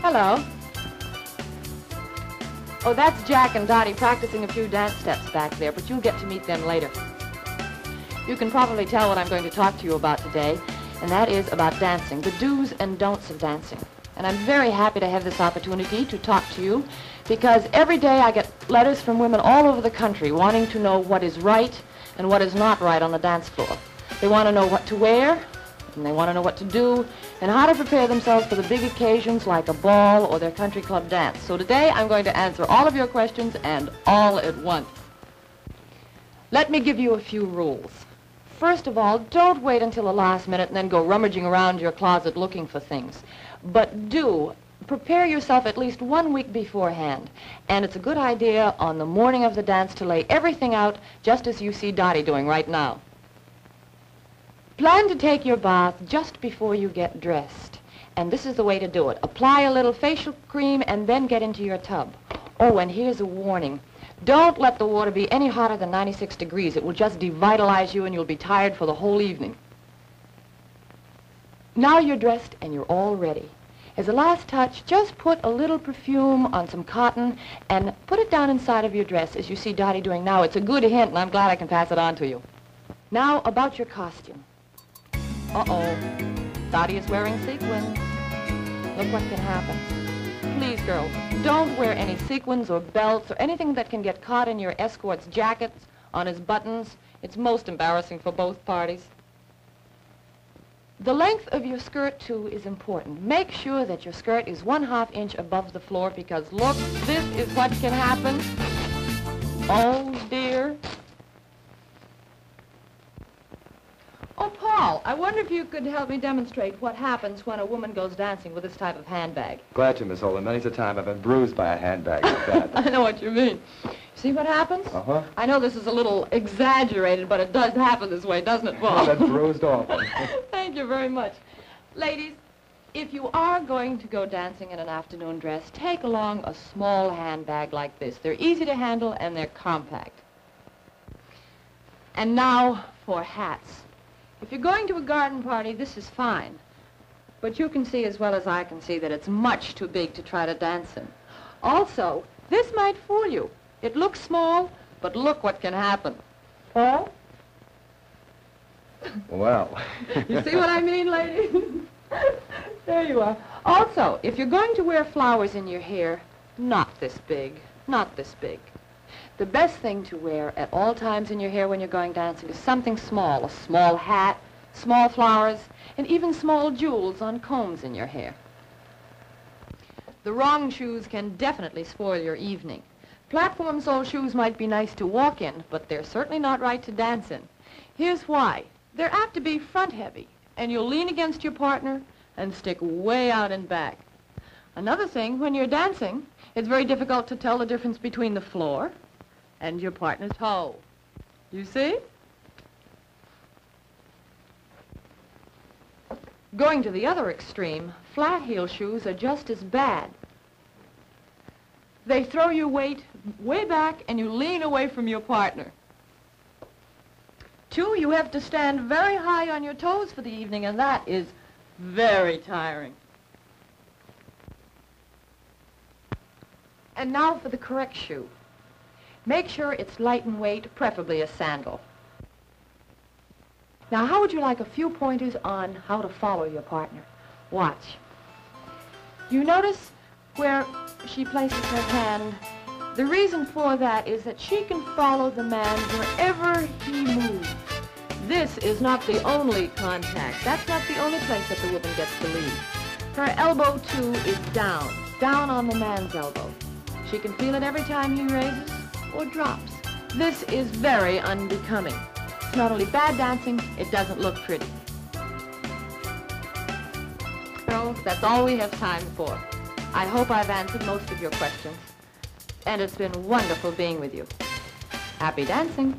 Hello. Oh, that's Jack and Dottie practicing a few dance steps back there, but you'll get to meet them later. You can probably tell what I'm going to talk to you about today, and that is about dancing, the do's and don'ts of dancing. And I'm very happy to have this opportunity to talk to you because every day I get letters from women all over the country wanting to know what is right and what is not right on the dance floor. They want to know what to wear, and they want to know what to do, and how to prepare themselves for the big occasions like a ball or their country club dance. So today I'm going to answer all of your questions and all at once. Let me give you a few rules. First of all, don't wait until the last minute and then go rummaging around your closet looking for things. But do prepare yourself at least one week beforehand. And it's a good idea on the morning of the dance to lay everything out just as you see Dottie doing right now. Plan to take your bath just before you get dressed. And this is the way to do it. Apply a little facial cream and then get into your tub. Oh, and here's a warning. Don't let the water be any hotter than 96 degrees. It will just devitalize you and you'll be tired for the whole evening. Now you're dressed and you're all ready. As a last touch, just put a little perfume on some cotton and put it down inside of your dress as you see Dottie doing now. It's a good hint and I'm glad I can pass it on to you. Now about your costume. Uh-oh. Dottie is wearing sequins. Look what can happen. Please, girls, don't wear any sequins or belts or anything that can get caught in your escort's jackets, on his buttons. It's most embarrassing for both parties. The length of your skirt, too, is important. Make sure that your skirt is one half inch above the floor because, look, this is what can happen. Oh, dear. Oh, Paul, I wonder if you could help me demonstrate what happens when a woman goes dancing with this type of handbag. Glad to, Miss Holden. Many's the time I've been bruised by a handbag like that. I know what you mean. See what happens? Uh-huh. I know this is a little exaggerated, but it does happen this way, doesn't it, Paul? That's bruised off. Thank you very much. Ladies, if you are going to go dancing in an afternoon dress, take along a small handbag like this. They're easy to handle and they're compact. And now for hats. If you're going to a garden party, this is fine. But you can see as well as I can see that it's much too big to try to dance in. Also, this might fool you. It looks small, but look what can happen. Paul? Well. You see what I mean, ladies? there you are. Also, if you're going to wear flowers in your hair, not this big, not this big. The best thing to wear at all times in your hair when you're going dancing is something small, a small hat, small flowers, and even small jewels on combs in your hair. The wrong shoes can definitely spoil your evening. Platform sole shoes might be nice to walk in, but they're certainly not right to dance in. Here's why. They're apt to be front heavy, and you'll lean against your partner and stick way out and back. Another thing, when you're dancing, it's very difficult to tell the difference between the floor and your partner's toe. You see? Going to the other extreme, flat heel shoes are just as bad. They throw your weight way back and you lean away from your partner. Two, you have to stand very high on your toes for the evening, and that is very tiring. And now for the correct shoe. Make sure it's light in weight, preferably a sandal. Now, how would you like a few pointers on how to follow your partner? Watch. You notice where she places her hand. The reason for that is that she can follow the man wherever he moves. This is not the only contact. That's not the only place that the woman gets to lead. Her elbow, too, is down, down on the man's elbow. She can feel it every time he raises or drops. This is very unbecoming. It's not only bad dancing, it doesn't look pretty. Girls, that's all we have time for. I hope I've answered most of your questions. And it's been wonderful being with you. Happy dancing.